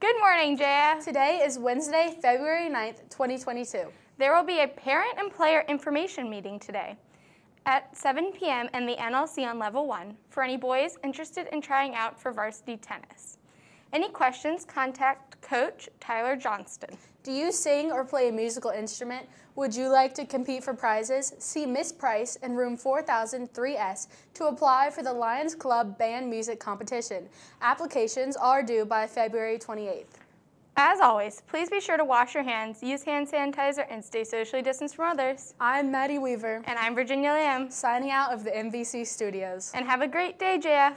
Good morning, JF. Today is Wednesday, February 9th, 2022. There will be a parent and player information meeting today at 7 p.m. in the NLC on level 1 for any boys interested in trying out for varsity tennis. Any questions, contact Coach Tyler Johnston. Do you sing or play a musical instrument? Would you like to compete for prizes? See Miss Price in room 4003S to apply for the Lions Club Band Music Competition. Applications are due by February 28th. As always, please be sure to wash your hands, use hand sanitizer, and stay socially distanced from others. I'm Maddie Weaver, And I'm Virginia Lamb. signing out of the MVC studios. And have a great day, JF.